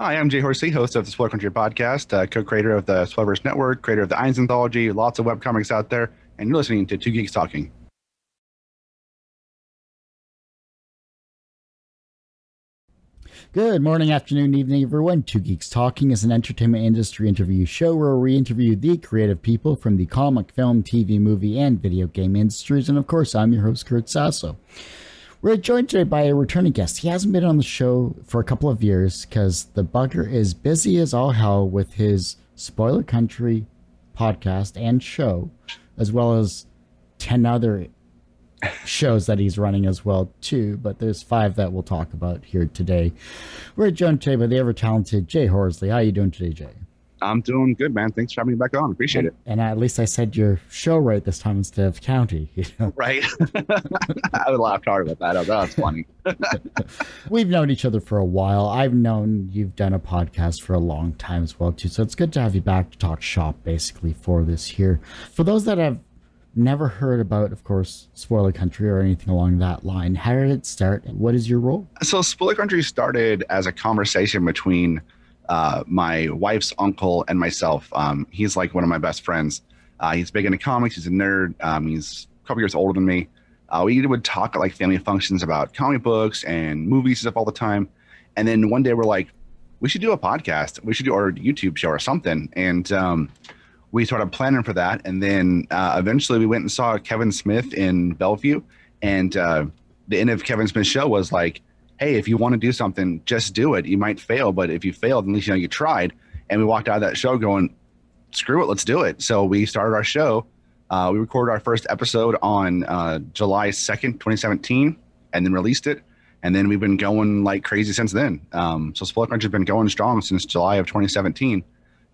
Hi, I'm Jay Horsley, host of the Spoiler Country podcast, uh, co-creator of the Spoilerverse Network, creator of the Eins Anthology, lots of webcomics out there, and you're listening to Two Geeks Talking. Good morning, afternoon, evening, everyone. Two Geeks Talking is an entertainment industry interview show where we interview the creative people from the comic, film, TV, movie, and video game industries. And of course, I'm your host, Kurt Sasso. We're joined today by a returning guest. He hasn't been on the show for a couple of years because the bugger is busy as all hell with his Spoiler Country podcast and show, as well as 10 other shows that he's running as well too but there's five that we'll talk about here today. We're joined today by the ever talented jay horsley. How are you doing today jay i'm doing good man thanks for having me back on appreciate and, it and at least i said your show right this time instead of county you know? right i would laugh hard about that oh, that's funny we've known each other for a while i've known you've done a podcast for a long time as well too so it's good to have you back to talk shop basically for this here for those that have never heard about, of course, Spoiler Country or anything along that line. How did it start? What is your role? So, Spoiler Country started as a conversation between uh, my wife's uncle and myself. Um, he's like one of my best friends. Uh, he's big into comics. He's a nerd. Um, he's a couple years older than me. Uh, we would talk at like family functions about comic books and movies and stuff all the time. And then one day we're like, we should do a podcast. We should do our YouTube show or something. And um, we started planning for that, and then uh, eventually we went and saw Kevin Smith in Bellevue, and uh, the end of Kevin Smith's show was like, "Hey, if you want to do something, just do it. You might fail, but if you failed, at least you know you tried." And we walked out of that show going, "Screw it, let's do it." So we started our show. Uh, we recorded our first episode on uh, July second, twenty seventeen, and then released it. And then we've been going like crazy since then. Um, so Spoiler Country has been going strong since July of 2017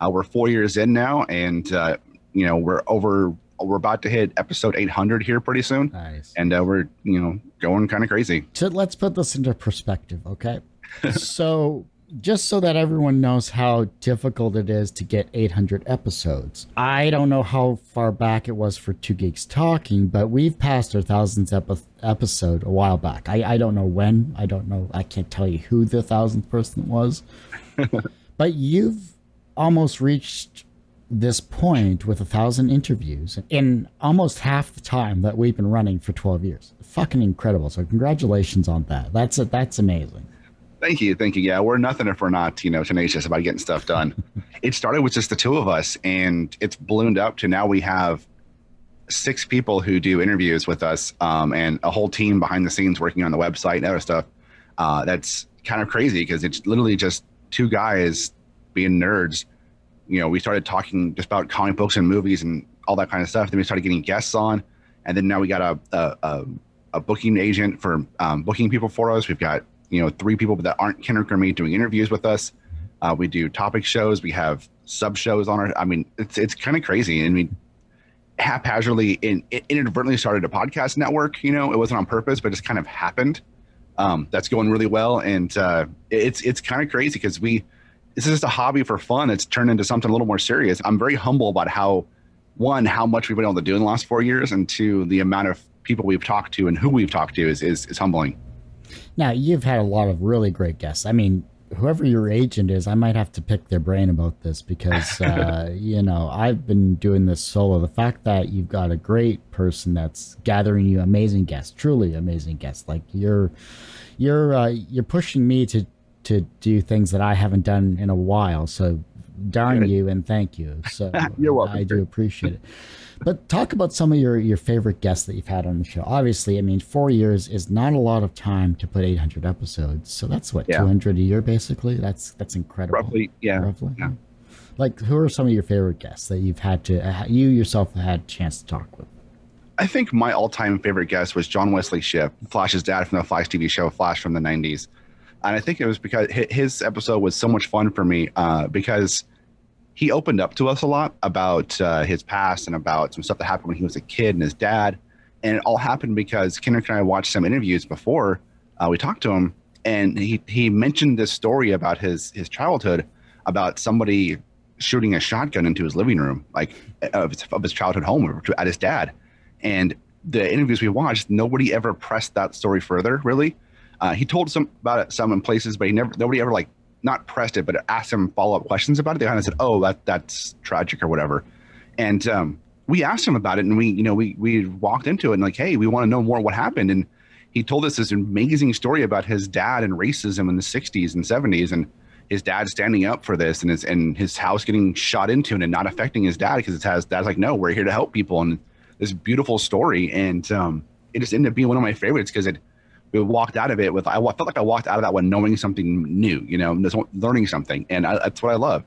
uh, we're four years in now, and uh, you know we're over. We're about to hit episode 800 here pretty soon, nice. and uh, we're you know going kind of crazy. So let's put this into perspective, okay? so just so that everyone knows how difficult it is to get 800 episodes. I don't know how far back it was for Two Geeks Talking, but we've passed our thousandth epi- episode a while back. I, I don't know when. I don't know. I can't tell you who the thousandth person was. but you've almost reached this point with a thousand interviews in almost half the time that we've been running for 12 years. Fucking incredible. So congratulations on that. That's a, that's amazing. Thank you. Thank you. Yeah, we're nothing if we're not, you know, tenacious about getting stuff done. it started with just the two of us and it's ballooned up to now we have six people who do interviews with us um, and a whole team behind the scenes working on the website and other stuff. Uh, that's kind of crazy because it's literally just two guys being nerds, you know, we started talking just about comic books and movies and all that kind of stuff. Then we started getting guests on, and then now we got a a, a, a booking agent for um, booking people for us. We've got you know three people that aren't Kendrick or me doing interviews with us. Uh, we do topic shows. We have sub shows on our. I mean, it's it's kind of crazy. I mean, haphazardly in, inadvertently started a podcast network. You know, it wasn't on purpose, but it just kind of happened. Um, that's going really well, and uh, it's it's kind of crazy because we this is just a hobby for fun. It's turned into something a little more serious. I'm very humble about how, one, how much we've been able to do in the last four years, and two, the amount of people we've talked to and who we've talked to is is, is humbling. Now you've had a lot of really great guests. I mean, whoever your agent is, I might have to pick their brain about this because uh, you know I've been doing this solo. The fact that you've got a great person that's gathering you amazing guests, truly amazing guests, like you're you're uh, you're pushing me to to do things that I haven't done in a while. So darn you and thank you. So You're welcome. I do appreciate it. But talk about some of your, your favorite guests that you've had on the show. Obviously, I mean, four years is not a lot of time to put 800 episodes. So that's what, yeah. 200 a year, basically? That's that's incredible. Roughly, yeah. Roughly. Yeah. Like, who are some of your favorite guests that you've had to, uh, you yourself have had a chance to talk with? I think my all time favorite guest was John Wesley Shipp, Flash's dad from the Flash TV show Flash from the 90s and I think it was because his episode was so much fun for me uh, because he opened up to us a lot about uh, his past and about some stuff that happened when he was a kid and his dad, and it all happened because Kendrick and I watched some interviews before uh, we talked to him, and he he mentioned this story about his his childhood about somebody shooting a shotgun into his living room, like of his, of his childhood home at his dad, and the interviews we watched, nobody ever pressed that story further, really uh, he told some about it some in places, but he never nobody ever like not pressed it, but asked him follow up questions about it. They kind of said, "Oh, that that's tragic or whatever," and um, we asked him about it, and we you know we we walked into it and like, "Hey, we want to know more what happened," and he told us this amazing story about his dad and racism in the '60s and '70s, and his dad standing up for this, and his and his house getting shot into and not affecting his dad because it has dad's like, "No, we're here to help people," and this beautiful story, and um, it just ended up being one of my favorites because it we walked out of it with I felt like I walked out of that one knowing something new, you know, learning something, and I, that's what I love.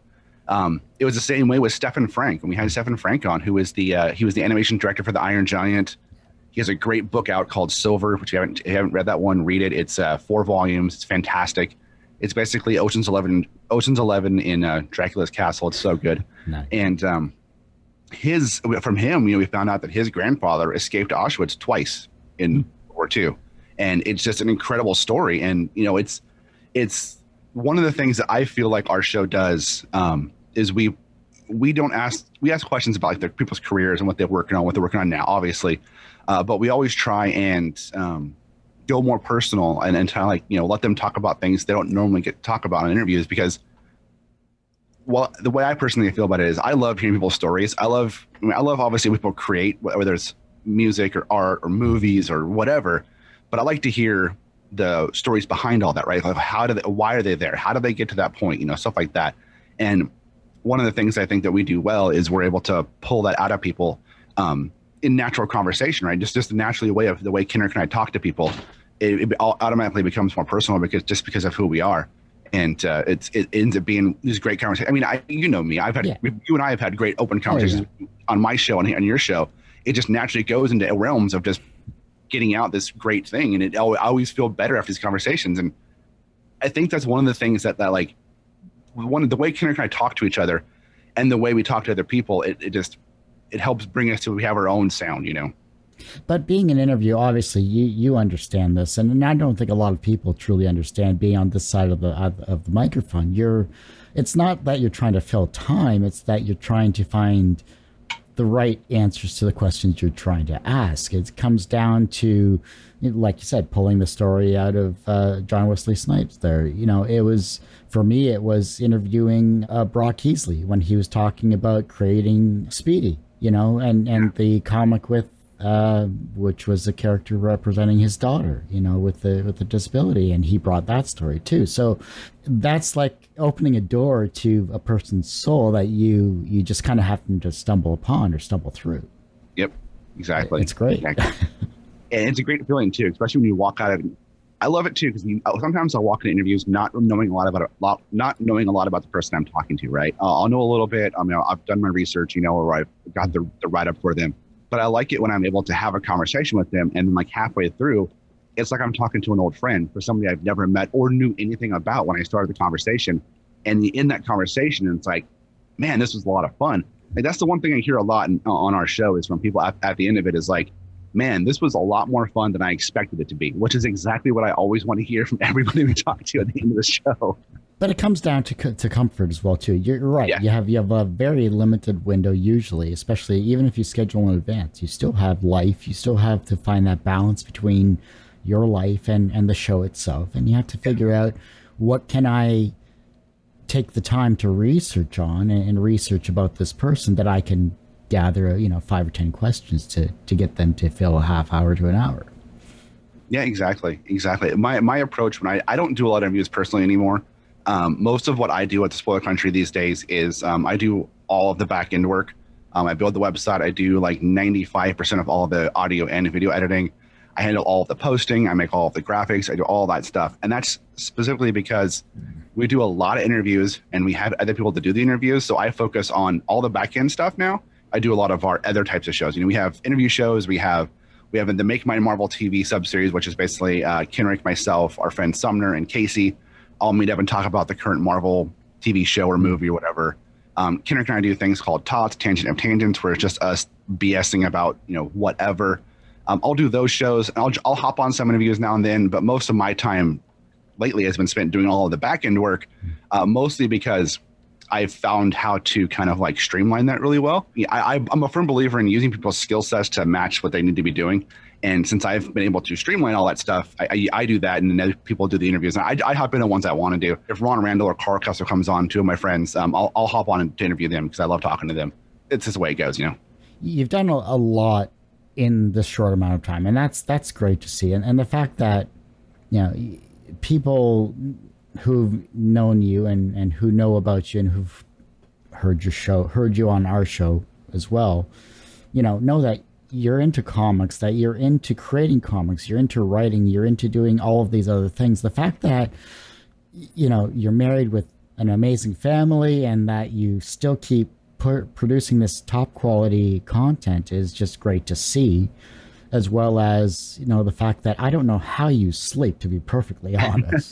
Um, it was the same way with Stephan Franck, and we had Stephan Franck on, who was the uh, he was the animation director for the Iron Giant. He has a great book out called Silver, which you haven't you haven't read that one, read it. It's uh, four volumes. It's fantastic. It's basically Ocean's Eleven, Ocean's Eleven in uh, Dracula's castle. It's so good. Nice. And um, his from him, you know, we found out that his grandfather escaped Auschwitz twice in mm-hmm. World War II and it's just an incredible story. And you know, it's it's one of the things that I feel like our show does um, is we we don't ask we ask questions about like their people's careers and what they're working on, what they're working on now, obviously, uh, but we always try and um, go more personal and, and of like you know let them talk about things they don't normally get to talk about in interviews because well the way i personally feel about it is i love hearing people's stories i love I, mean, I love obviously people create whether it's music or art or movies or whatever but I like to hear the stories behind all that, right? Like how do they, why are they there? How do they get to that point? You know, stuff like that. And one of the things I think that we do well is we're able to pull that out of people um, in natural conversation, right? Just just naturally way of the way Kendrick and I talk to people, it, it automatically becomes more personal because just because of who we are. And uh, it's it ends up being these great conversations. I mean, I you know me, I've had yeah. you and I have had great open conversations oh, yeah. on my show and on your show. It just naturally goes into realms of just getting out this great thing and it I always feel better after these conversations. And i think that's one of the things that that like one the way Kendrick and I talk to each other and the way we talk to other people it, it just it helps bring us to we have our own sound you know? But being an interview obviously you you understand this. And i don't think a lot of people truly understand being on this side of the of the microphone. You're it's not that you're trying to fill time. It's that you're trying to find the right answers to the questions you're trying to ask. It comes down to, like you said, pulling the story out of uh, John Wesley Snipes. There, you know, it was for me. It was interviewing uh, Brock Heasley when he was talking about creating Speedy. You know, and and the comic with uh, which was a character representing his daughter, you know, with the with the disability, and he brought that story too. So that's like opening a door to a person's soul that you you just kind of happen to stumble upon or stumble through. Yep, exactly. It's great, exactly. and it's a great feeling too, especially when you walk out of. I love it too because sometimes I'll walk into interviews not knowing a lot about a lot, not knowing a lot about the person I'm talking to. Right, uh, I'll know a little bit. I mean, I've done my research, you know, or I've got the, the write up for them but I like it when I'm able to have a conversation with them and like halfway through, it's like I'm talking to an old friend for somebody I've never met or knew anything about when I started the conversation. And in that conversation, it's like, man, this was a lot of fun. That's the one thing I hear a lot in, uh, on our show is from people at, at the end of it is like, man, this was a lot more fun than I expected it to be, which is exactly what I always want to hear from everybody we talk to at the end of the show. But it comes down to to comfort as well too. You're right. Yeah. You have you have a very limited window usually, especially even if you schedule in advance. You still have life. You still have to find that balance between your life and and the show itself, and you have to figure out what can I take the time to research on and, and research about this person that I can gather you know five or ten questions to to get them to fill a half hour to an hour. Yeah, exactly, exactly. My my approach when I I don't do a lot of interviews personally anymore. Um, most of what I do at the Spoiler Country these days is um, I do all of the back end work. Um, I build the website. I do like 95% of all the audio and video editing. I handle all of the posting. I make all of the graphics. I do all that stuff. And that's specifically because we do a lot of interviews and we have other people to do the interviews. So I focus on all the back end stuff now. I do a lot of our other types of shows. You know, we have interview shows. We have we have the Make My Marvel TV subseries, which is basically uh, Kendrick, myself, our friend Sumner, and Casey I'll meet up and talk about the current Marvel TV show or movie or whatever. Um, Kendrick and I do things called Tots, Tangent of Tangents, where it's just us BSing about you know whatever. Um, I'll do those shows. And I'll I'll hop on some interviews now and then, but most of my time lately has been spent doing all of the back end work, uh, mostly because I've found how to kind of like streamline that really well. I, am a firm believer in using people's skill sets to match what they need to be doing. And since I've been able to streamline all that stuff, I, I, I do that, and then other people do the interviews. And I, I hop in the ones I want to do. If Ron Randall or Karl Kesel comes on, two of my friends, um, I'll, I'll hop on to interview them because I love talking to them. It's just the way it goes, you know. You've done a, lot in this short amount of time, and that's that's great to see. And and the fact that you know people who've known you and and who know about you and who've heard your show, heard you on our show as well, you know, know that you're into comics, that you're into creating comics, you're into writing, you're into doing all of these other things. The fact that, you know, you're married with an amazing family and that you still keep producing this top quality content is just great to see. As well as, you know, the fact that I don't know how you sleep, to be perfectly honest.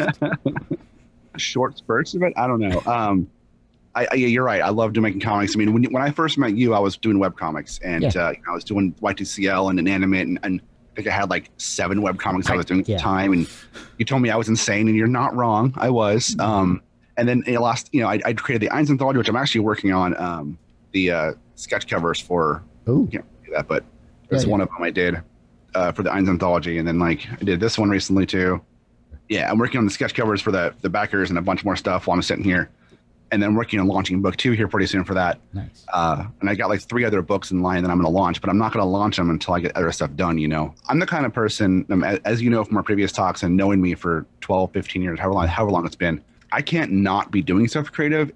Short spurts of it? I don't know. Um, I, I, you're right. I love doing making comics. I mean, when when I first met you, I was doing web comics, and yeah. uh, I was doing Y2CL and Inanimate, and, and I think I had like seven web comics I was doing at the time. And you told me I was insane, and you're not wrong. I was. Mm-hmm. Um, and then you last, you know, I, I created the Eins Anthology, which I'm actually working on um, the uh, sketch covers for. Oh, can't do that, but it's yeah, one of them I did uh, for the Eins Anthology, and then like I did this one recently too. Yeah, I'm working on the sketch covers for the the backers and a bunch more stuff while I'm sitting here and then working on launching book two here pretty soon for that. Nice. Uh, and I got like three other books in line that I'm going to launch, but I'm not going to launch them until I get other stuff done. You know, I'm the kind of person, um, as you know from our previous talks and knowing me for 12, 15 years, however long, however long it's been, I can't not be doing stuff creative.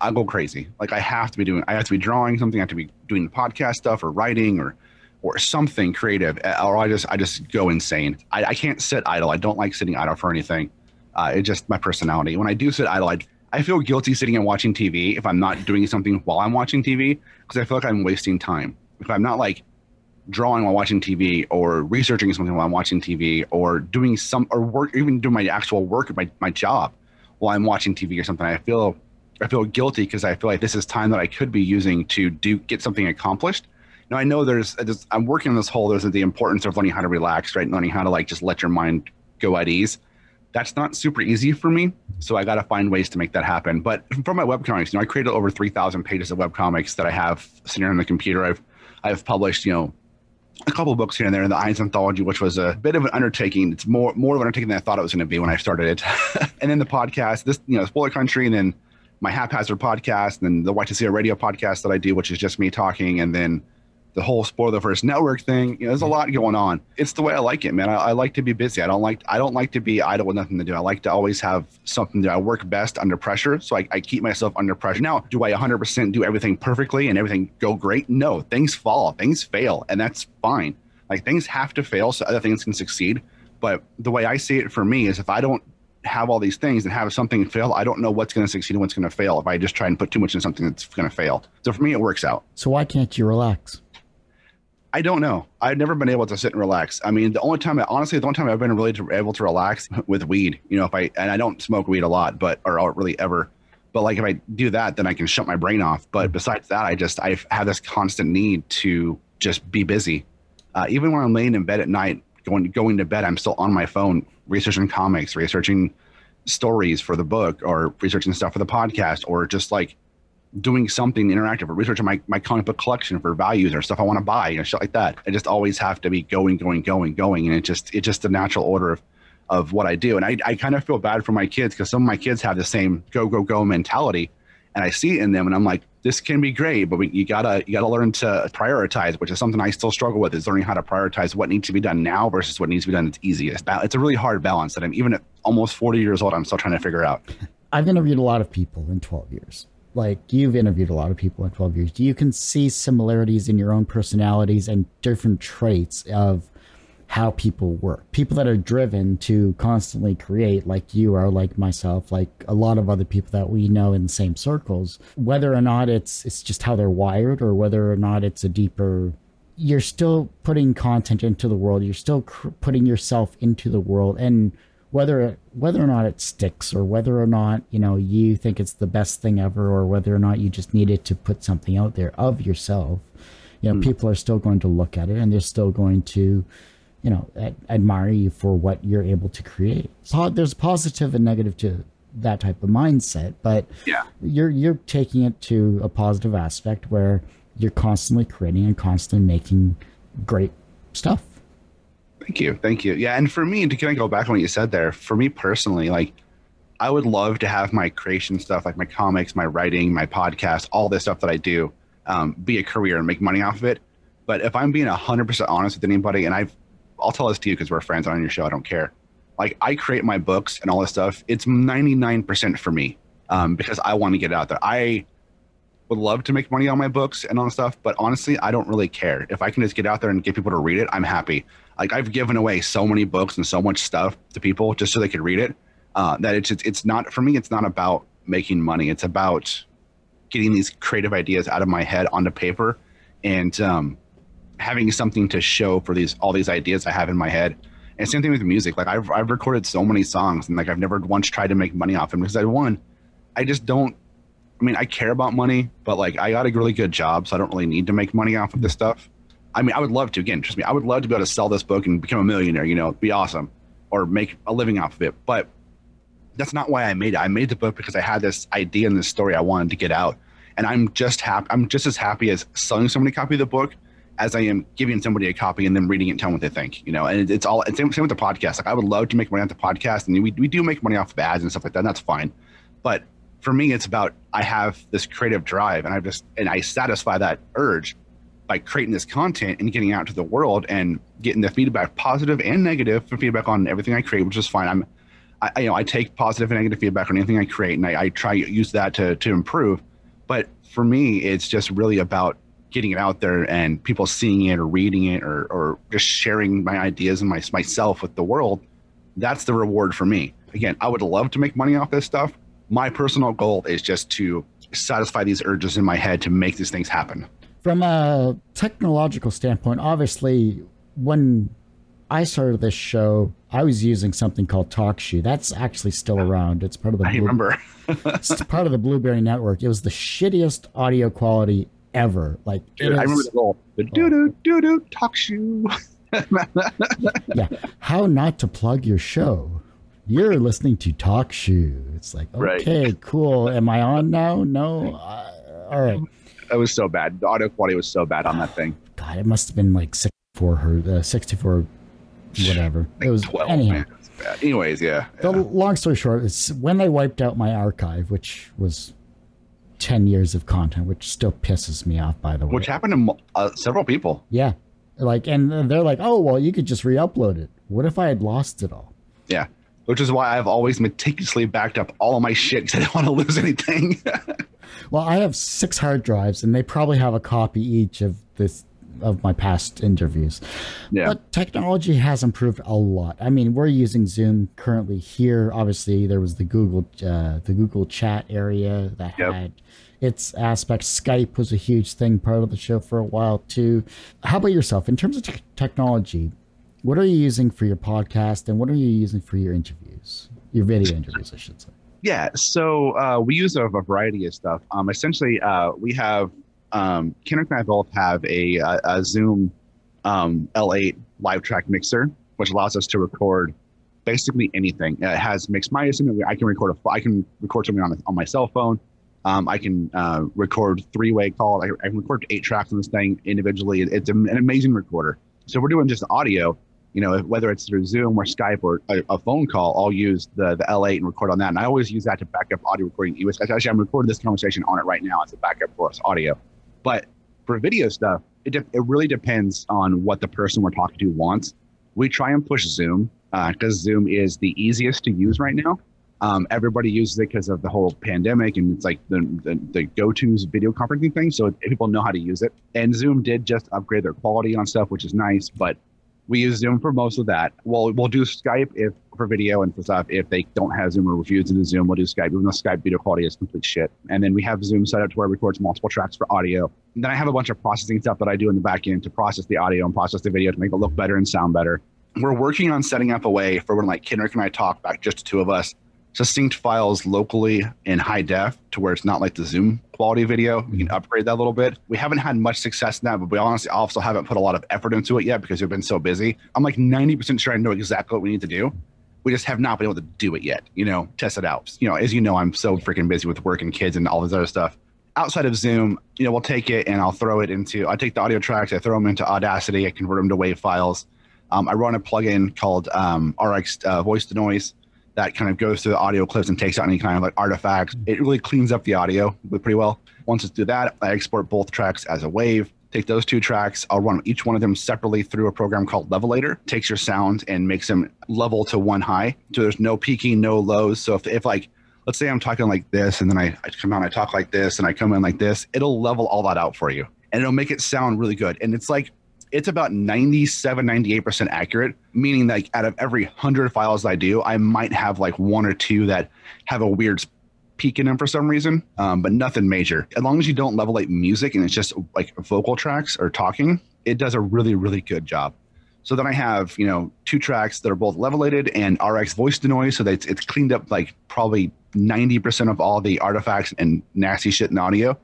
I, go crazy. Like I have to be doing, I have to be drawing something. I have to be doing the podcast stuff or writing or, or something creative, or I just, I just go insane. I, I can't sit idle. I don't like sitting idle for anything. Uh, it's just my personality. When I do sit idle, I I feel guilty sitting and watching TV if I'm not doing something while I'm watching TV because I feel like I'm wasting time. If I'm not like drawing while watching TV or researching something while I'm watching TV or doing some or work even doing my actual work my, my job while I'm watching TV or something, I feel I feel guilty because I feel like this is time that I could be using to do get something accomplished. Now I know there's, I'm working on this whole there's the importance of learning how to relax, right? Learning how to like just let your mind go at ease that's not super easy for me. So I got to find ways to make that happen. But for my webcomics, you know, I created over 3,000 pages of webcomics that I have sitting on the computer. I've, I've published, you know, a couple books here and there in the Eins Anthology, which was a bit of an undertaking. It's more, more of an undertaking than I thought it was going to be when I started it. and then the podcast, this, you know, Spoiler Country, and then my Haphazard podcast, and then the Y2CL radio podcast that I do, which is just me talking. And then the whole Spoilerverse network thing. You know, there's a mm-hmm. lot going on. It's the way I like it, man. I, I, like to be busy. I don't like I don't like to be idle with nothing to do. I like to always have something to do. I work best under pressure, so I, I keep myself under pressure. Now, do I 100% do everything perfectly and everything go great? No, things fall, things fail, and that's fine. Like things have to fail so other things can succeed. But the way I see it for me is if I don't have all these things and have something fail, I don't know what's going to succeed and what's going to fail if I just try and put too much in something that's going to fail. So for me, it works out. So why can't you relax? I don't know. I've never been able to sit and relax. I mean, the only time, I, honestly, the only time I've been really to, able to relax with weed, you know, if I, and I don't smoke weed a lot, but, or really ever, but like if I do that, then I can shut my brain off. But besides that, I just, I have this constant need to just be busy. Uh, even when I'm laying in bed at night, going, going to bed, I'm still on my phone, researching comics, researching stories for the book or researching stuff for the podcast or just like doing something interactive or researching my, my comic book collection for values or stuff I want to buy, you know, shit like that. I just always have to be going, going, going, going. And it just, it's just the natural order of, of what I do. And I, I kind of feel bad for my kids because some of my kids have the same go, go, go mentality. And I see it in them and I'm like, this can be great, but we, you gotta, you gotta learn to prioritize, which is something I still struggle with is learning how to prioritize what needs to be done now versus what needs to be done that's easiest. It's a really hard balance that I'm even at almost 40 years old, I'm still trying to figure out. I've interviewed a lot of people in 12 years like you've interviewed a lot of people in 12 years. Do you can see similarities in your own personalities and different traits of how people work. People that are driven to constantly create like you are like myself like a lot of other people that we know in the same circles whether or not it's it's just how they're wired or whether or not it's a deeper you're still putting content into the world. You're still putting yourself into the world. And whether it, whether or not it sticks or whether or not you know you think it's the best thing ever or whether or not you just needed to put something out there of yourself you know mm. people are still going to look at it and they're still going to you know ad- admire you for what you're able to create. So there's positive and negative to that type of mindset but yeah. you're you're taking it to a positive aspect where you're constantly creating and constantly making great stuff Thank you. Thank you. Yeah. And for me, to kind of go back on what you said there, for me personally, like I would love to have my creation stuff, like my comics, my writing, my podcast, all this stuff that I do, um, be a career and make money off of it. But if I'm being 100% honest with anybody, and I've, I'll tell this to you because we're friends on your show, I don't care. Like I create my books and all this stuff. It's 99% for me um, because I want to get it out there. I would love to make money on my books and this stuff, but honestly, I don't really care. If I can just get out there and get people to read it, I'm happy. Like I've given away so many books and so much stuff to people just so they could read it. Uh, that it's, it's it's not for me. It's not about making money. It's about getting these creative ideas out of my head onto paper, and um, having something to show for these all these ideas I have in my head. And same thing with music. Like I've I've recorded so many songs, and like I've never once tried to make money off them because I one, I just don't. I mean, I care about money, but like I got a really good job, so I don't really need to make money off of this stuff. I mean, I would love to. Again, trust me, I would love to be able to sell this book and become a millionaire. You know, be awesome, or make a living off of it. But that's not why I made it. I made the book because I had this idea and this story I wanted to get out, and I'm just happy. I'm just as happy as selling somebody a copy of the book as I am giving somebody a copy and then reading it and telling what they think. You know, and it's all it's same, same with the podcast. Like I would love to make money off the podcast, and we we do make money off of ads and stuff like that. And that's fine, but for me, it's about I have this creative drive, and I just and I satisfy that urge by creating this content and getting out to the world and getting the feedback, positive and negative, for feedback on everything I create, which is fine. I'm I, you know, I take positive and negative feedback on anything I create, and I, I try use that to to improve. But for me, it's just really about getting it out there and people seeing it or reading it or or just sharing my ideas and my myself with the world. That's the reward for me. Again, I would love to make money off this stuff. My personal goal is just to satisfy these urges in my head to make these things happen. From a technological standpoint, obviously, when I started this show, I was using something called TalkShoe. That's actually still around. It's part of the. I Blue, remember. it's part of the Blubrry Network. It was the shittiest audio quality ever. Like, Dude, I remember the little the oh. doo doo doo doo TalkShoe. yeah, how not to plug your show. You're listening to TalkShoe. It's like, okay, right. cool. Am I on now? No. Uh, all right. That was so bad. The audio quality was so bad on that thing. God, it must have been like 64 hertz, uh, 64 whatever. It was 12, anyhow. Anyways, yeah, yeah. The long story short, it's when they wiped out my archive, which was 10 years of content, which still pisses me off, by the way. Which happened to uh, several people. Yeah. Like, and they're like, oh, well, you could just re upload it. What if I had lost it all? Yeah. Which is why I've always meticulously backed up all of my shit because I don't want to lose anything. well, I have six hard drives, and they probably have a copy each of this of my past interviews. Yeah. But technology has improved a lot. I mean, we're using Zoom currently here. Obviously, there was the Google uh, the Google Chat area that yep. had its aspects. Skype was a huge thing, part of the show for a while too. How about yourself in terms of t- technology? What are you using for your podcast, and what are you using for your interviews? Your video interviews, I should say. Yeah, so uh, we use a, a, variety of stuff. Um, essentially, uh, we have um, Kendrick and I both have a, a, a Zoom um, L8 LiveTrak mixer, which allows us to record basically anything. It has mixed in it. I can record a, I can record something on, on my cell phone. Um, I can uh, record three way call. I, I, can record eight tracks on this thing individually. It's an amazing recorder. So we're doing just audio. You know, whether it's through Zoom or Skype or a, a, phone call, I'll use the the L8 and record on that. And I always use that to back up audio recording. Actually, I'm recording this conversation on it right now as a backup for us audio. But for video stuff, it, de- it really depends on what the person we're talking to wants. We try and push Zoom because uh, Zoom is the easiest to use right now. Um, everybody uses it because of the whole pandemic, and it's like the, the, the go tos video conferencing thing. So people know how to use it. And Zoom did just upgrade their quality on stuff, which is nice. But we use Zoom for most of that. We'll we'll do Skype if for video and for stuff. If they don't have Zoom or refuse to do Zoom, we'll do Skype. Even though Skype video quality is complete shit. And then we have Zoom set up to where it records multiple tracks for audio. And then I have a bunch of processing stuff that I do in the back end to process the audio and process the video to make it look better and sound better. We're working on setting up a way for when like Kendrick and I talk back just the two of us succinct files locally in high def to where it's not like the Zoom quality video. We can mm-hmm. upgrade that a little bit. We haven't had much success in that, but we honestly also haven't put a lot of effort into it yet because we've been so busy. I'm like 90% sure I know exactly what we need to do. We just have not been able to do it yet, you know, test it out. You know, as you know, I'm so freaking busy with work and kids and all this other stuff. Outside of Zoom, you know, we'll take it and I'll throw it into, I take the audio tracks, I throw them into Audacity, I convert them to WAV files Um, I run a plugin called um, RX uh, Voice De-noise that kind of goes through the audio clips and takes out any kind of like artifacts. It really cleans up the audio pretty well. Once it's do that, I export both tracks as a wave. Take those two tracks. I'll run each one of them separately through a program called Levelator. Takes your sound and makes them level to one high. So there's no peaking, no lows. So if, if like let's say I'm talking like this, and then I, I come out and I talk like this, and I come in like this, it'll level all that out for you. And it'll make it sound really good. And it's like it's about 97 98% accurate meaning like out of every 100 files i do i might have like one or two that have a weird peak in them for some reason um, but nothing major. As long as you don't level music and it's just like vocal tracks or talking it does a really really good job. So then i have you know two tracks that are both levelated and rx voice de-noise so that it's, it's cleaned up like probably 90% of all the artifacts and nasty shit in audio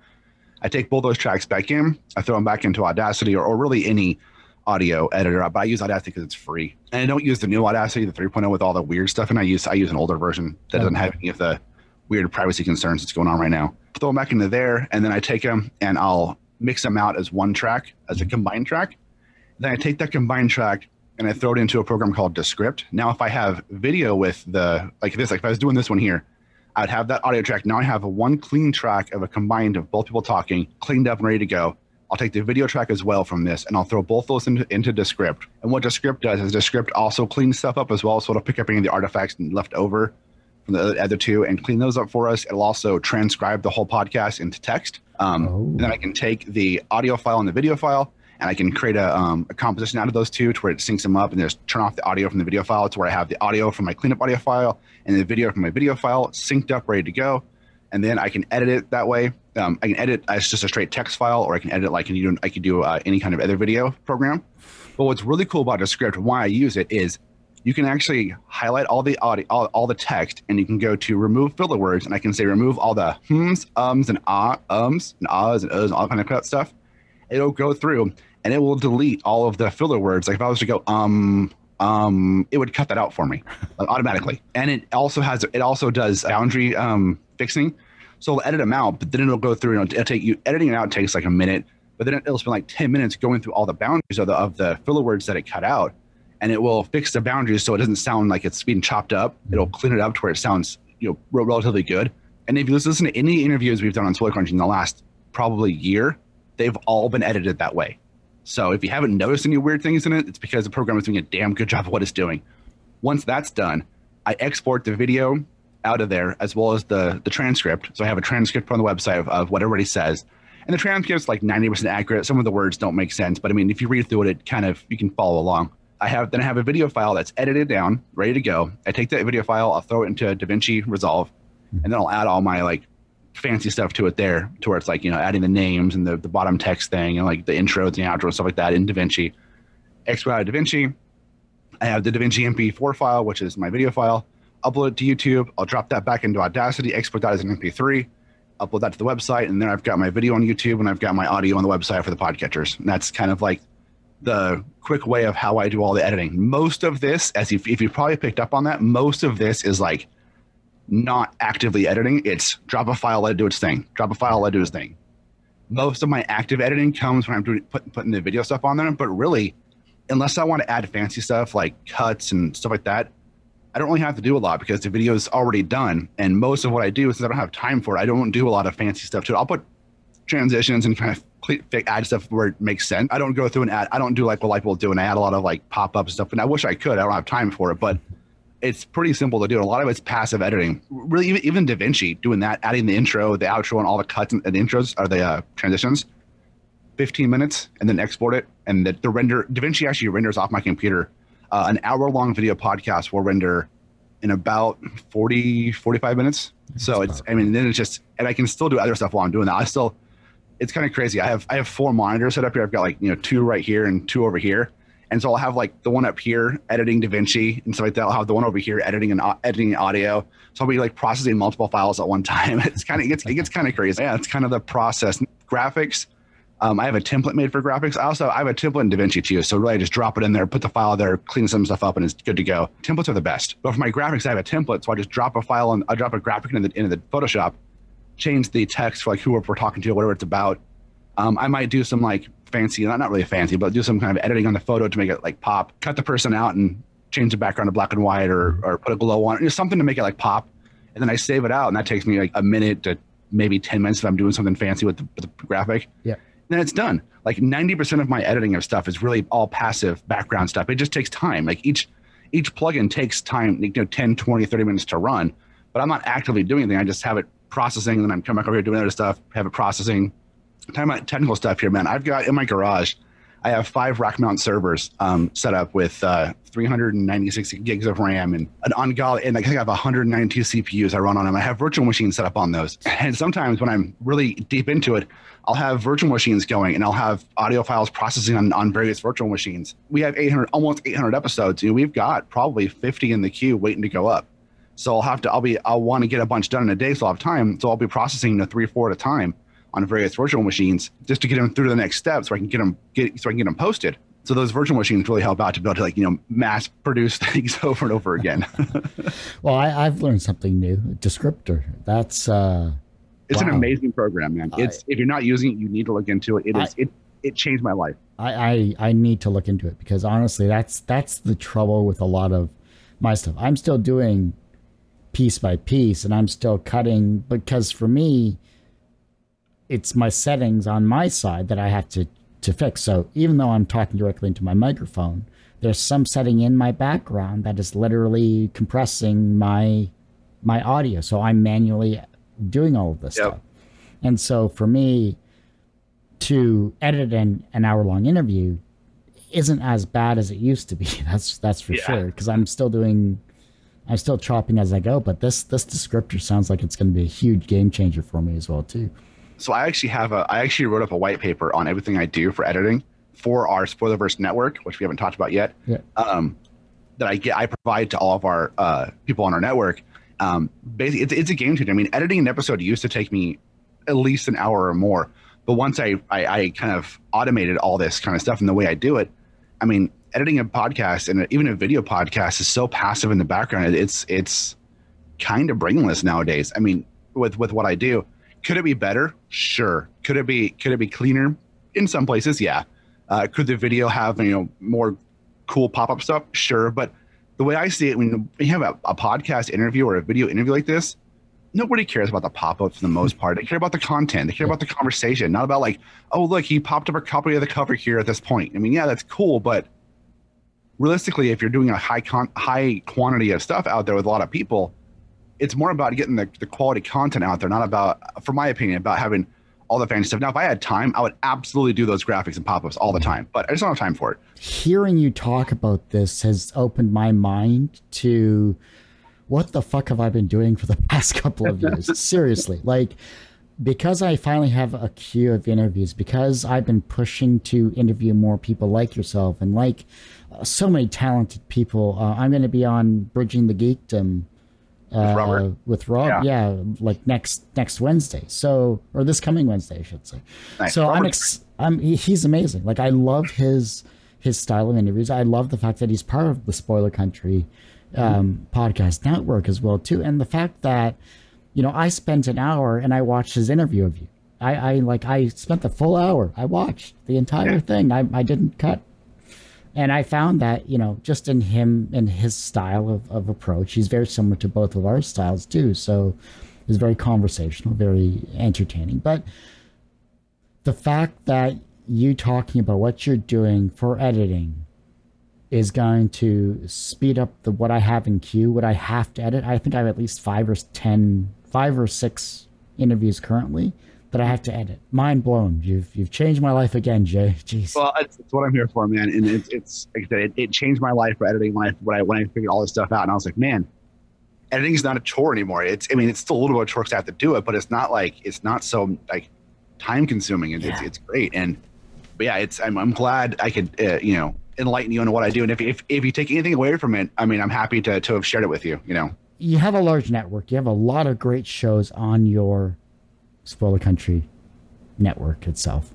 I take both those tracks back in, I throw them back into Audacity or, or really any audio editor, but I use Audacity because it's free. And I don't use the new Audacity, the 3.0 with all the weird stuff. And I use I use an older version that doesn't have any of the weird privacy concerns that's going on right now. Throw them back into there, and then I take them and I'll mix them out as one track, as a mm-hmm. combined track. Then I take that combined track and I throw it into a program called Descript. Now, if I have video with the like this, like if I was doing this one here, I'd have that audio track. Now I have a one clean track of a combined of both people talking, cleaned up and ready to go. I'll take the video track as well from this, and I'll throw both those into, into Descript. And what Descript does is Descript also cleans stuff up as well, so it'll pick up any of the artifacts left over from the other two and clean those up for us. It'll also transcribe the whole podcast into text. Um, oh. And then I can take the audio file and the video file, and I can create a, um, a composition out of those two to where it syncs them up and just turn off the audio from the video file to where I have the audio from my cleanup audio file and the video from my video file synced up, ready to go. And then I can edit it that way. Um, I can edit as just a straight text file, or I can edit it like you I could do uh, any kind of other video program. But what's really cool about Descript, why I use it, is you can actually highlight all the audio, all, all the text, and you can go to remove filler words, and I can say remove all the hms, ums, and ah, ums, and ahs, and uhs, and all kind of stuff. It'll go through and it will delete all of the filler words. Like if I was to go um um, it would cut that out for me automatically. And it also has it also does boundary um, fixing. So it'll edit them out, but then it'll go through and it'll take you editing it out takes like a minute, but then it'll spend like 10 minutes going through all the boundaries of the of the filler words that it cut out. And it will fix the boundaries so it doesn't sound like it's being chopped up. It'll clean it up to where it sounds, you know, relatively good. And if you listen to any interviews we've done on Spoiler Country in the last probably year, they've all been edited that way. So if you haven't noticed any weird things in it, it's because the program is doing a damn good job of what it's doing. Once that's done, I export the video out of there as well as the the transcript. So I have a transcript on the website of, of what everybody says. And the transcript's like 90% accurate. Some of the words don't make sense, but I mean, if you read through it, it kind of you can follow along. I have then I have a video file that's edited down, ready to go. I take that video file, I'll throw it into DaVinci Resolve, and then I'll add all my like fancy stuff to it there, to where it's like you know adding the names and the, the bottom text thing and like the intro and the outro and stuff like that in DaVinci. Export out of DaVinci. I have the DaVinci MP4 file, which is my video file. Upload it to YouTube. I'll drop that back into Audacity. Export that as an MP3. Upload that to the website, and then I've got my video on YouTube and I've got my audio on the website for the podcatchers. And that's kind of like the quick way of how I do all the editing. Most of this, as if, if you probably picked up on that, most of this is like not actively editing. It's drop a file, let it do its thing. Drop a file, let it do its thing. Most of my active editing comes when I'm doing put, putting the video stuff on there. But really, unless I want to add fancy stuff like cuts and stuff like that, I don't really have to do a lot because the video is already done. And most of what I do, since I don't have time for it, I don't do a lot of fancy stuff to it. I'll put transitions and kind of add stuff where it makes sense. I don't go through and add. I don't do like what like will do and I add a lot of like pop ups stuff. And I wish I could. I don't have time for it, but it's pretty simple to do. A lot of it's passive editing. Really, even, even DaVinci doing that, adding the intro, the outro, and all the cuts and, the intros are the uh, transitions. 15 minutes and then export it. And the, the render, DaVinci actually renders off my computer. Uh, an hour long video podcast will render in about 40, 45 minutes. That's so it's, I mean, then it's just, and I can still do other stuff while I'm doing that. I still, it's kind of crazy. I have, I have four monitors set up here. I've got like, you know, two right here and two over here and so I'll have like the one up here editing DaVinci and stuff like that. I'll have the one over here editing and editing audio. So I'll be like processing multiple files at one time. It's kind of it gets it gets kind of crazy. Yeah, it's kind of the process. Graphics. Um, I have a template made for graphics. I also I have a template in DaVinci too. So really, I just drop it in there, put the file there, clean some stuff up, and it's good to go. Templates are the best. But for my graphics, I have a template, so I just drop a file and I drop a graphic into the into the Photoshop, change the text for like who we're talking to, whatever it's about. Um, I might do some like fancy, not not really fancy, but do some kind of editing on the photo to make it like pop. Cut the person out and change the background to black and white, or or put a glow on it, something to make it like pop. And then I save it out, and that takes me like a minute to maybe ten minutes if I'm doing something fancy with the, with the graphic. Yeah. Then it's done. Like ninety percent of my editing of stuff is really all passive background stuff. It just takes time. Like each each plugin takes time, you know, 10, 20, 30 minutes to run. But I'm not actively doing anything. I just have it processing, and then I'm coming back over here doing other stuff, have it processing. Talking about technical stuff here, man. I've got in my garage, I have five rack mount servers um, set up with uh, 396 gigs of RAM and an ungodly, and I think I have 192 CPUs I run on them. I have virtual machines set up on those. And sometimes when I'm really deep into it, I'll have virtual machines going and I'll have audio files processing on, on various virtual machines. We have 800, almost 800 episodes. You know, we've got probably 50 in the queue waiting to go up. So I'll have to, I'll be, I'll want to get a bunch done in a day. So I'll have time. So I'll be processing the three, four at a time on various virtual machines just to get them through to the next step so I can get them, get, so I can get them posted. So those virtual machines really help out to be able to like, you know, mass produce things over and over again. well, I, I've learned something new. Descriptor. That's, uh, it's wow. an amazing program, man. It's I, if you're not using it, you need to look into it. It is I, it it changed my life. I, I I need to look into it because honestly, that's that's the trouble with a lot of my stuff. I'm still doing piece by piece, and I'm still cutting because for me, it's my settings on my side that I have to to fix. So even though I'm talking directly into my microphone, there's some setting in my background that is literally compressing my my audio. So I'm manually doing all of this yep. stuff. And so for me to edit an, an hour long interview isn't as bad as it used to be. That's that's for yeah. sure. Because I'm still doing I'm still chopping as I go, but this this descriptor sounds like it's going to be a huge game changer for me as well too. So I actually have a I actually wrote up a white paper on everything I do for editing for our Spoilerverse network, which we haven't talked about yet. Yeah. Um, that I get I provide to all of our uh, people on our network, um, basically, it's, it's a game changer. I mean, editing an episode used to take me at least an hour or more. But once I, I, I kind of automated all this kind of stuff and the way I do it, I mean, editing a podcast and even a video podcast is so passive in the background. It's it's kind of brainless nowadays. I mean, with with what I do, could it be better? Sure. Could it be could it be cleaner? In some places, yeah. Uh, could the video have you know more cool pop up stuff? Sure, but the way I see it, when you have a, a podcast interview or a video interview like this, nobody cares about the pop up for the most part. They care about the content. They care about the conversation, not about like, oh look, he popped up a copy of the cover here at this point. I mean, yeah, that's cool, but realistically, if you're doing a high con- high quantity of stuff out there with a lot of people, it's more about getting the, the quality content out there, not about, for my opinion, about having all the fancy stuff. Now, if I had time, I would absolutely do those graphics and pop ups all the time, but I just don't have time for it. Hearing you talk about this has opened my mind to what the fuck have I been doing for the past couple of years? Seriously. Like, because I finally have a queue of interviews, because I've been pushing to interview more people like yourself and like uh, so many talented people, uh, I'm going to be on Bridging the Geekdom uh, with Rob. Yeah. yeah. like next next Wednesday. So or this coming Wednesday, I should say. Nice. So I'm ex- I'm he's amazing. Like I love his his style of interviews. I love the fact that he's part of the Spoiler Country um, mm-hmm. podcast network as well too, and the fact that you know I spent an hour and I watched his interview of you. I, I like I spent the full hour. I watched the entire yeah. thing. I, I didn't cut and I found that, you know, just in him and his style of, of approach, he's very similar to both of our styles too. So he's very conversational, very entertaining. But the fact that you talking about what you're doing for editing is going to speed up the what I have in queue, what I have to edit. I think I have at least five or ten, five or six interviews currently that I have to edit. Mind blown. You've you've changed my life again, Jay. Jeez. Well, it's, it's what I'm here for, man. And it's it's like it, it changed my life for editing when I when I when I figured all this stuff out. And I was like, man, editing is not a chore anymore. It's I mean, it's still a little bit of a chore because I have to do it, but it's not like it's not so like time consuming. It's, yeah. it's it's great. And but yeah, it's I'm I'm glad I could uh, you know enlighten you on what I do. And if if if you take anything away from it, I mean, I'm happy to to have shared it with you. You know. You have a large network. You have a lot of great shows on your Spoiler Country network itself.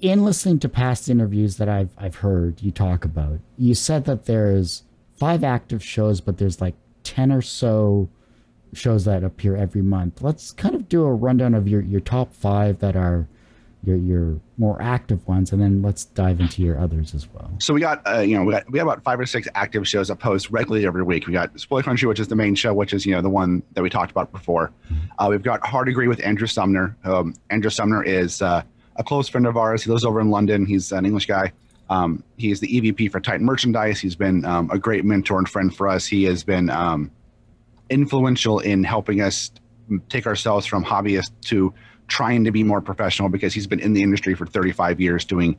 In listening to past interviews that I've I've heard you talk about, you said that there's five active shows, but there's like ten or so shows that appear every month. Let's kind of do a rundown of your, your top five that are your your more active ones, and then let's dive into your others as well. So we got uh, you know we got we have about five or six active shows that post regularly every week. We got Spoiler Country, which is the main show, which is you know the one that we talked about before. Mm-hmm. Uh, we've got Hard Agree with Andrew Sumner. Um, Andrew Sumner is uh, a close friend of ours. He lives over in London. He's an English guy. Um, he is the EVP for Titan Merchandise. He's been um, a great mentor and friend for us. He has been um, influential in helping us take ourselves from hobbyist to trying to be more professional because he's been in the industry for 35 years doing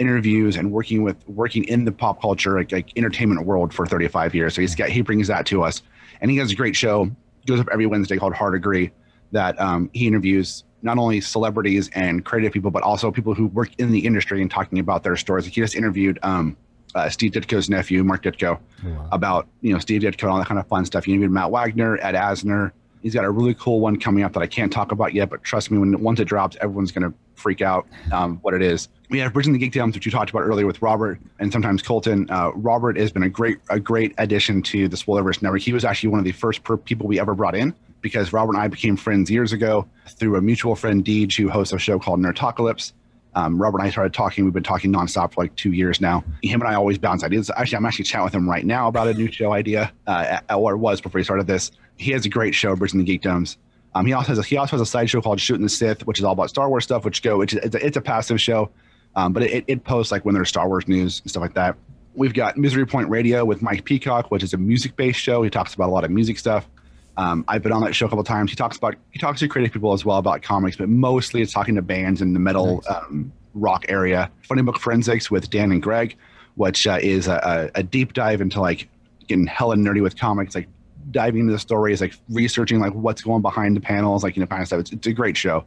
interviews and working with working in the pop culture like, like entertainment world for 35 years. So he's got he brings that to us, and he has a great show. Goes up every Wednesday called Hard Agree that um, he interviews not only celebrities and creative people, but also people who work in the industry and talking about their stories. Like he just interviewed um, uh, Steve Ditko's nephew, Mark Ditko, wow. about you know Steve Ditko and all that kind of fun stuff. He interviewed Matt Wagner, Ed Asner. He's got a really cool one coming up that I can't talk about yet, but trust me, when once it drops, everyone's going to freak out um, what it is. We have Bridging the Geek Geekdoms, which you talked about earlier with Robert and sometimes Colton. Uh, Robert has been a great a great addition to the Spoilerverse Network. He was actually one of the first people we ever brought in because Robert and I became friends years ago through a mutual friend, Deej, who hosts a show called Nerdtacalypse. Um, Robert and I started talking. We've been talking nonstop for like two years now. Him and I always bounce ideas. Actually, I'm actually chatting with him right now about a new show idea, uh, or was before he started this. He has a great show, Bridging the Geekdoms. Um, he also has a, he also has a side show called Shooting the Sith, which is all about Star Wars stuff. Which go, which is, it's, a, it's a passive show, um, but it, it posts like when there's Star Wars news and stuff like that. We've got Misery Point Radio with Mike Peacock, which is a music based show. He talks about a lot of music stuff. Um, I've been on that show a couple times. He talks about he talks to creative people as well about comics, but mostly it's talking to bands in the metal nice. um, rock area. Funny Book Forensics with Dan and Greg, which uh, is a, a, deep dive into like getting hella nerdy with comics, like diving into the stories, like researching like what's going behind the panels, like you know kind of stuff. It's, it's a great show.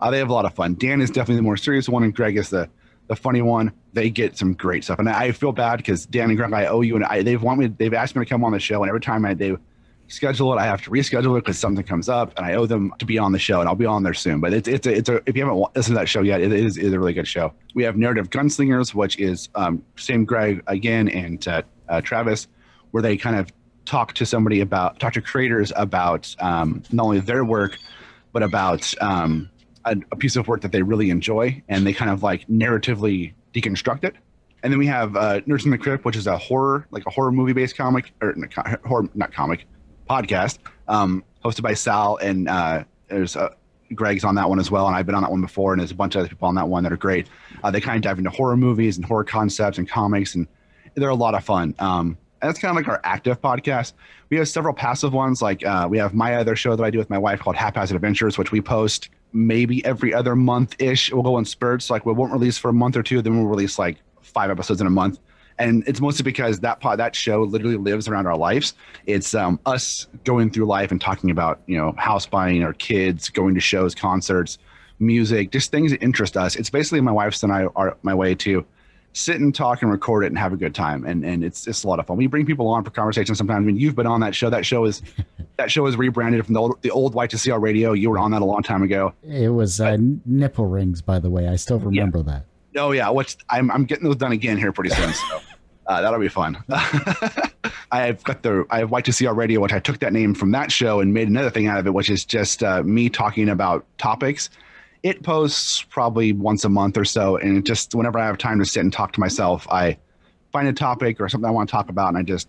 Uh, they have a lot of fun. Dan is definitely the more serious one, and Greg is the the funny one. They get some great stuff, and I feel bad because Dan and Greg, I owe you, and I, they've want me, they've asked me to come on the show, and every time I they schedule it. I have to reschedule it because something comes up, and I owe them to be on the show, and I'll be on there soon. But it's it's a, it's a if you haven't listened to that show yet, it is, is a really good show. We have Narrative Gunslingers, which is um, same Greg again and uh, uh, Travis, where they kind of talk to somebody about talk to creators about um, not only their work, but about um, a, a piece of work that they really enjoy, and they kind of like narratively deconstruct it. And then we have uh, Nerds in the Crypt, which is a horror, like a horror movie based comic, or horror, not comic, podcast, um, hosted by Sal and uh, there's uh, Greg's on that one as well, and I've been on that one before, and there's a bunch of other people on that one that are great. Uh, they kind of dive into horror movies and horror concepts and comics, and they're a lot of fun. Um, and that's kind of like our active podcast. We have several passive ones, like uh, we have my other show that I do with my wife called Haphazard Adventures, which we post maybe every other month ish. We'll go in spurts, like we won't release for a month or two, then we'll release like five episodes in a month and it's mostly because that pod, that show literally lives around our lives. It's um, us going through life and talking about you know house buying, our kids, going to shows, concerts, music, just things that interest us. It's basically my wife's and I are my way to sit and talk and record it and have a good time, and and it's it's a lot of fun. We bring people on for conversations sometimes. I mean, you've been on that show. That show is that show is rebranded from the old the old Y2CR radio. You were on that a long time ago. It was uh, nipple rings, by the way. I still remember yeah. that. Oh yeah, which I'm I'm getting those done again here pretty soon. So. Uh, that'll be fun. I've got the I have Y2CR Radio, which I took that name from that show and made another thing out of it, which is just uh, me talking about topics. It posts probably once a month or so, and just whenever I have time to sit and talk to myself, I find a topic or something I want to talk about, and I just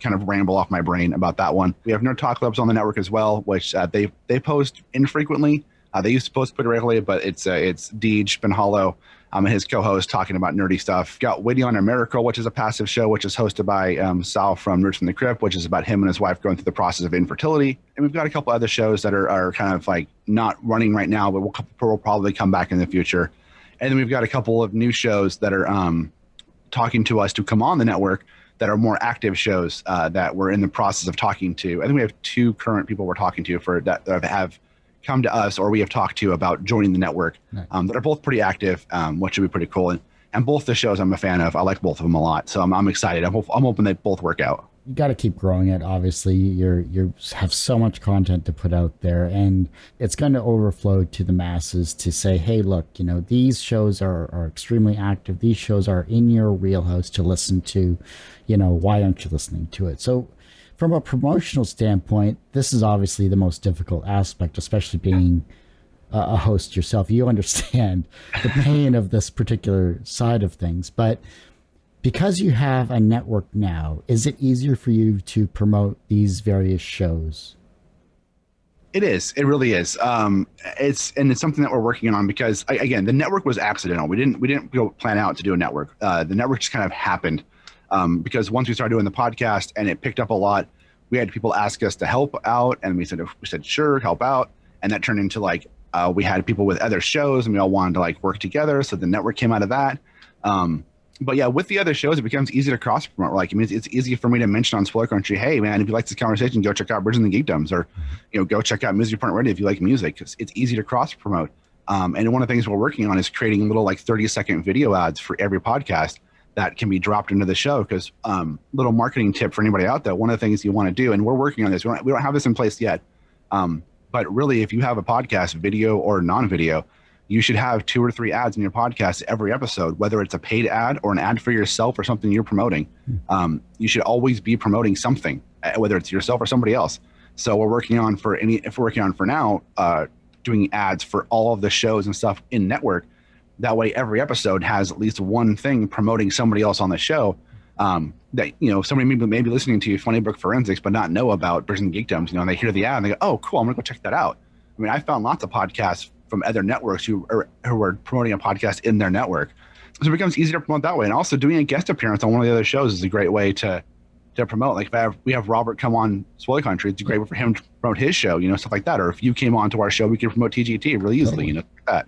kind of ramble off my brain about that one. We have Nerd Talk Clubs on the network as well, which uh, they they post infrequently. Uh, they used to post pretty regularly, but it's uh, it's Deej Hollow um, and his co-host talking about nerdy stuff. Got Witty on a Miracle, which is a passive show, which is hosted by um, Sal from Nerds from the Crypt, which is about him and his wife going through the process of infertility. And we've got a couple other shows that are, are kind of like not running right now, but we'll, we'll probably come back in the future. And then we've got a couple of new shows that are um, talking to us to come on the network that are more active shows uh, that we're in the process of talking to. I think we have two current people we're talking to for that, that have come to us or we have talked to about joining the network nice. um, that are both pretty active, um, which should be pretty cool. And, and both the shows I'm a fan of. I like both of them a lot. So I'm, I'm excited. I'm, I'm hoping they both work out. You got to keep growing it. Obviously, you're you have so much content to put out there, and it's going to overflow to the masses to say, "Hey, look, you know these shows are are extremely active. These shows are in your wheelhouse to listen to. You know, why aren't you listening to it?" So from a promotional standpoint, this is obviously the most difficult aspect, especially being a host yourself. You understand the pain of this particular side of things. But because you have a network now, is it easier for you to promote these various shows? It is. It really is. Um, it's and it's something that we're working on because again, the network was accidental. We didn't we didn't go plan out to do a network. Uh, the network just kind of happened um, because once we started doing the podcast and it picked up a lot, we had people ask us to help out, and we said we said sure, help out, and that turned into like uh, we had people with other shows, and we all wanted to like work together. So the network came out of that. Um, but yeah, with the other shows, it becomes easy to cross promote. Like, I mean, it's, it's, easy for me to mention on Spoiler Country, hey man, if you like this conversation, go check out Bridging the Geekdoms, or you know, go check out Music Point Radio if you like music. It's, it's easy to cross promote. Um, and one of the things we're working on is creating little like 30 second video ads for every podcast that can be dropped into the show. Because um, little marketing tip for anybody out there, one of the things you want to do, and we're working on this. We don't, we don't have this in place yet, um, but really, if you have a podcast, video or non-video you should have two or three ads in your podcast every episode, whether it's a paid ad or an ad for yourself or something you're promoting. Hmm. Um, you should always be promoting something, uh, whether it's yourself or somebody else. So we're working on for any, if we're working on for now, uh, doing ads for all of the shows and stuff in network. That way, every episode has at least one thing promoting somebody else on the show. Um, that you know, somebody maybe maybe listening to Funny Book Forensics, but not know about Bridging Geekdoms. You know, and they hear the ad and they go, "Oh, cool! I'm gonna go check that out." I mean, I found lots of podcasts from other networks who are who are promoting a podcast in their network. So it becomes easier to promote that way. And also doing a guest appearance on one of the other shows is a great way to to promote. Like if have, we have Robert come on Spoiler Country, it's a great way for him to promote his show, you know, stuff like that. Or if you came on to our show, we could promote TGT really easily, you know, like that.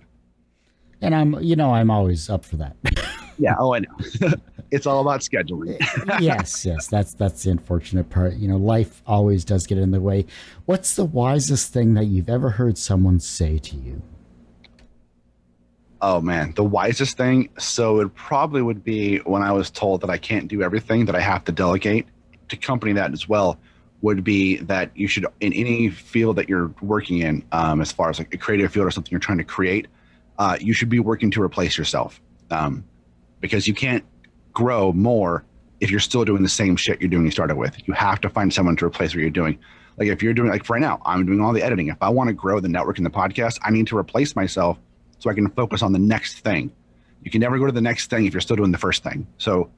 And I'm, you know, I'm always up for that. yeah. Oh, I know. it's all about scheduling. yes, yes. That's that's the unfortunate part. You know, life always does get in the way. What's the wisest thing that you've ever heard someone say to you? Oh man, the wisest thing. So it probably would be when I was told that I can't do everything, that I have to delegate. To accompany that as well would be that you should, in any field that you're working in, um, as far as like a creative field or something you're trying to create, uh, you should be working to replace yourself, um, because you can't grow more if you're still doing the same shit you're doing you started with. You have to find someone to replace what you're doing. Like if you're doing like right now, I'm doing all the editing. If I want to grow the network and the podcast, I need to replace myself so I can focus on the next thing. You can never go to the next thing if you're still doing the first thing. So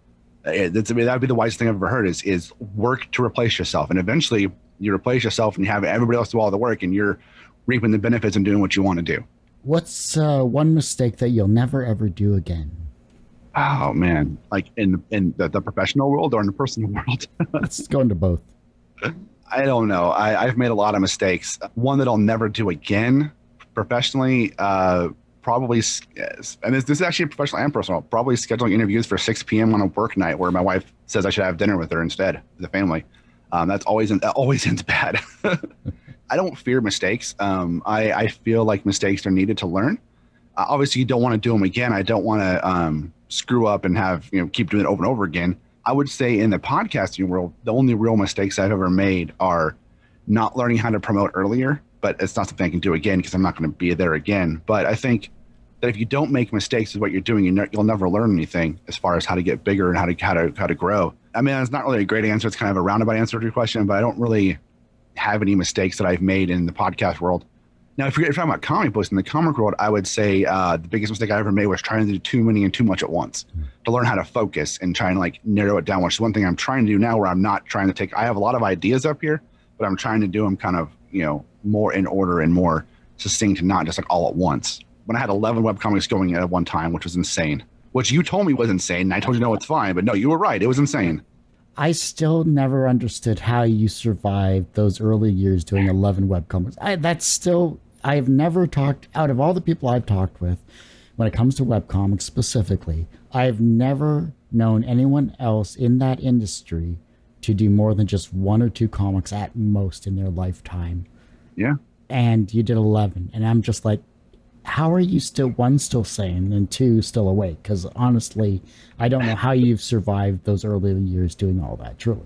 that's, I mean, that would be the wisest thing I've ever heard is, is work to replace yourself. And eventually you replace yourself and you have everybody else do all the work and you're reaping the benefits and doing what you want to do. What's uh, one mistake that you'll never ever do again? Oh man, like in in the, the professional world or in the personal world? Let's go into both. I don't know. I, I've made a lot of mistakes. One that I'll never do again professionally. Uh, probably, and this, this is actually professional and personal, probably scheduling interviews for 6 p.m. on a work night where my wife says I should have dinner with her instead, the family. Um, that's always, that always ends bad. I don't fear mistakes. Um, I, I feel like mistakes are needed to learn. Uh, obviously, you don't want to do them again. I don't want to um, screw up and have, you know, keep doing it over and over again. I would say in the podcasting world, the only real mistakes I've ever made are not learning how to promote earlier but it's not something I can do again because I'm not going to be there again. But I think that if you don't make mistakes with what you're doing, you will never learn anything as far as how to get bigger and how to how to how to grow. I mean, it's not really a great answer. It's kind of a roundabout answer to your question, but I don't really have any mistakes that I've made in the podcast world. Now, if you're talking about comic books in the comic world, I would say uh, the biggest mistake I ever made was trying to do too many and too much at once. To learn how to focus and try and like narrow it down, which is one thing I'm trying to do now. Where I'm not trying to take. I have a lot of ideas up here, but I'm trying to do them kind of you know more in order and more succinct and not just like all at once. When I had 11 webcomics going at one time, which was insane, which you told me was insane. And I told you, no, it's fine. But no, you were right. It was insane. I still never understood how you survived those early years doing 11 webcomics. I, that's still, I've never talked, out of all the people I've talked with, when it comes to webcomics specifically, I've never known anyone else in that industry to do more than just one or two comics at most in their lifetime. Yeah. And you did 11. And I'm just like, how are you still, one, still sane and two, still awake? Because honestly, I don't know how you've survived those early years doing all that, truly.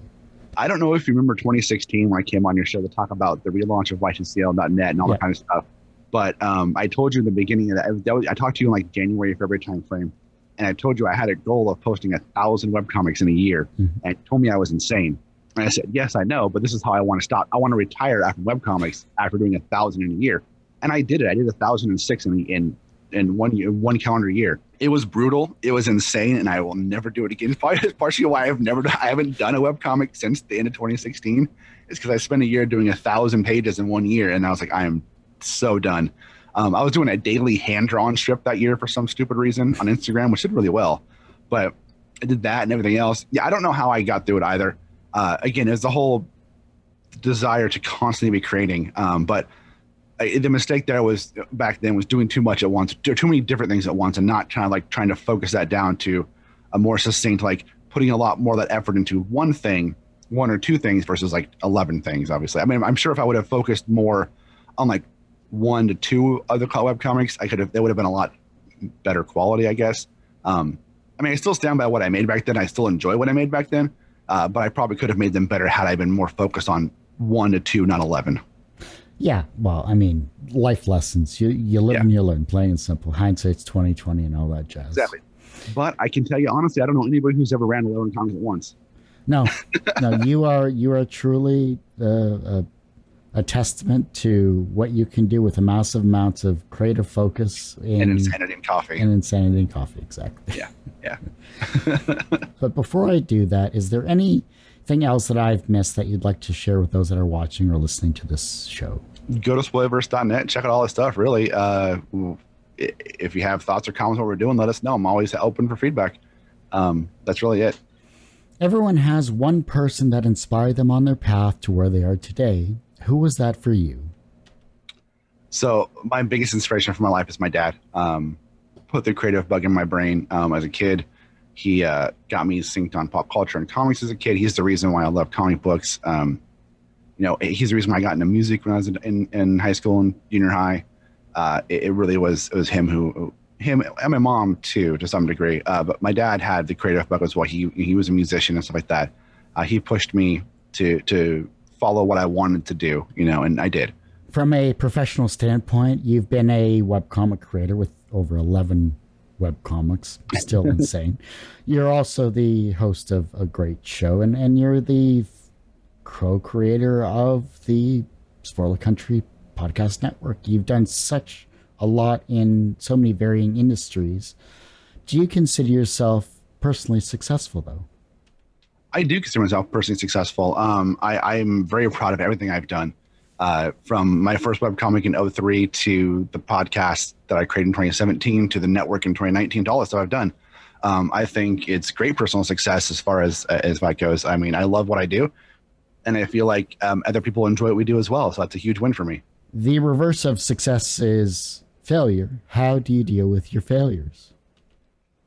I don't know if you remember 2016 when I came on your show to talk about the relaunch of Y2CR.net and all yeah. that kind of stuff. But um, I told you in the beginning of that, that was, I talked to you in like January, February time frame. And I told you I had a goal of posting a thousand webcomics in a year. Mm-hmm. And told me I was insane. And I said, yes, I know, but this is how I want to stop. I want to retire after webcomics after doing a thousand in a year. And I did it. I did a thousand and six in in in one year, one calendar year. It was brutal. It was insane, and I will never do it again. It's partially why I've never, I haven't done a web comic since the end of 2016. Is because I spent a year doing a thousand pages in one year, and I was like, I am so done. Um, I was doing a daily hand drawn strip that year for some stupid reason on Instagram, which did really well. But I did that and everything else. Yeah, I don't know how I got through it either. Uh, again, it's the whole desire to constantly be creating. Um, but The mistake there was back then was doing too much at once, too many different things at once, and not of like trying to focus that down to a more succinct, like putting a lot more of that effort into one thing, one or two things versus like 11 things, obviously. I mean, I'm sure if I would have focused more on like one to two other web comics, I could have, they would have been a lot better quality, I guess. Um, I mean, I still stand by what I made back then. I still enjoy what I made back then, uh, but I probably could have made them better had I been more focused on one to two, not 11. Yeah, well, I mean, life lessons. You you live yeah. and you learn, plain and simple. Hindsight's twenty twenty and all that jazz. Exactly. But I can tell you honestly, I don't know anybody who's ever ran eleven comics at once. No, no, you are you are truly uh, a, a testament to what you can do with a massive amounts of creative focus in, and insanity in coffee. And insanity in coffee, exactly. Yeah, yeah. but before I do that, is there anything else that I've missed that you'd like to share with those that are watching or listening to this show? go to spoilerverse.net, check out all this stuff. Really, uh, if you have thoughts or comments on what we're doing, let us know. I'm always open for feedback. Um, that's really it. Everyone has one person that inspired them on their path to where they are today. Who was that for you? So my biggest inspiration for my life is my dad. Um, put the creative bug in my brain um, as a kid. He uh, got me synced on pop culture and comics as a kid. He's the reason why I love comic books. Um, you know, he's the reason why I got into music when I was in, in high school and junior high. Uh, it, it, really was it was him who him and my mom too to some degree. Uh, but my dad had the creative bug as well. He he was a musician and stuff like that. Uh, he pushed me to to follow what I wanted to do, you know, and I did. From a professional standpoint, you've been a webcomic creator with over eleven web comics. Still insane. You're also the host of a great show, and and you're the co-creator of the Spoiler Country podcast network. You've done such a lot in so many varying industries. Do you consider yourself personally successful, though? I do consider myself personally successful. Um, I, am very proud of everything I've done. Uh, from my first webcomic in 03 to the podcast that I created in 2017 to the network in 2019 to all the stuff I've done. Um, I think it's great personal success as far as as that goes. I mean, I love what I do and I feel like um, other people enjoy what we do as well. So that's a huge win for me. The reverse of success is failure. How do you deal with your failures?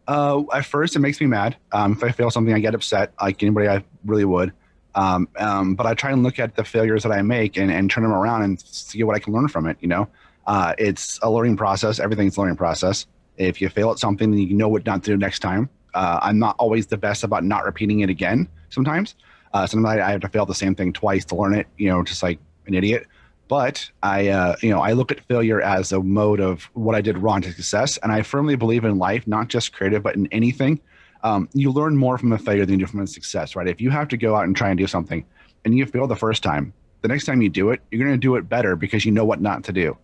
Uh, at first, it makes me mad. Um, if I fail something, I get upset, like anybody I really would. Um, um, but I try and look at the failures that I make and, and turn them around and see what I can learn from it. You know, uh, it's a learning process. Everything's a learning process. If you fail at something, then you know what not to do next time. Uh, I'm not always the best about not repeating it again sometimes. Uh, sometimes I, have to fail the same thing twice to learn it, you know, just like an idiot. But I, uh, you know, I look at failure as a mode of what I did wrong to success, and I firmly believe in life, not just creative, but in anything. Um, you learn more from a failure than you do from a success, right? If you have to go out and try and do something, and you fail the first time, the next time you do it, you're going to do it better because you know what not to do.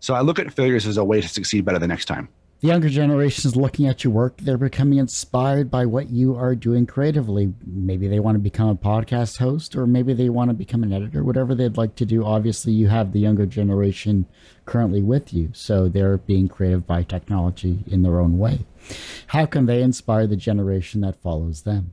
So I look at failures as a way to succeed better the next time the younger generation is looking at your work. They're becoming inspired by what you are doing creatively. Maybe they want to become a podcast host, or maybe they want to become an editor, whatever they'd like to do. Obviously, you have the younger generation currently with you, so they're being creative by technology in their own way. How can they inspire the generation that follows them?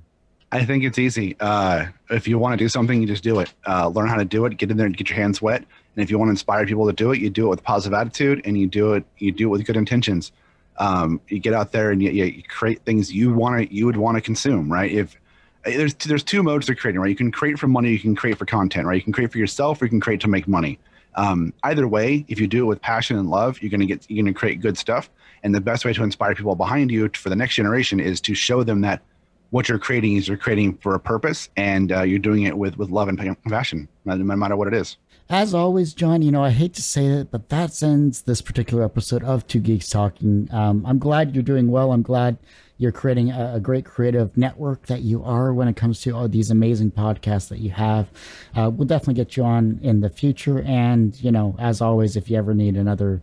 I think it's easy. Uh, if you want to do something, you just do it. Uh, learn how to do it. Get in there and get your hands wet. And if you want to inspire people to do it, you do it with positive attitude, and you do it. You do it with good intentions um, you get out there and you, you create things you want to you would want to consume right if there's there's two modes of creating right you can create for money you can create for content right you can create for yourself or you can create to make money um, either way if you do it with passion and love you're to get you're to create good stuff and the best way to inspire people behind you for the next generation is to show them that what you're creating is you're creating for a purpose and uh, you're doing it with with love and passion no matter what it is as always, John, you know, I hate to say it, but that ends this particular episode of Two Geeks Talking. Um, I'm glad you're doing well. I'm glad you're creating a, a, great creative network that you are when it comes to all these amazing podcasts that you have. Uh, we'll definitely get you on in the future. And, you know, as always, if you ever need another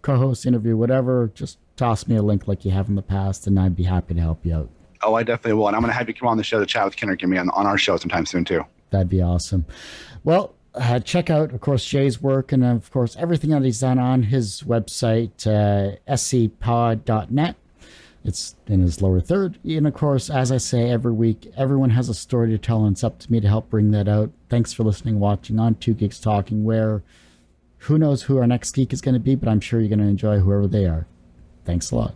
co host interview, whatever, just toss me a link like you have in the past, and I'd be happy to help you out. Oh, I definitely will. And I'm going to have you come on the show to chat with Kendrick and me on, on our show sometime soon, too. That'd be awesome. Well, uh, check out, of course, Jay's work and, of course, everything that he's done on his website, uh, scpod.net. It's in his lower third. And, of course, as I say every week, everyone has a story to tell, and it's up to me to help bring that out. Thanks for listening, watching on Two Geeks Talking, where who knows who our next geek is going to be, but I'm sure you're going to enjoy whoever they are. Thanks a lot.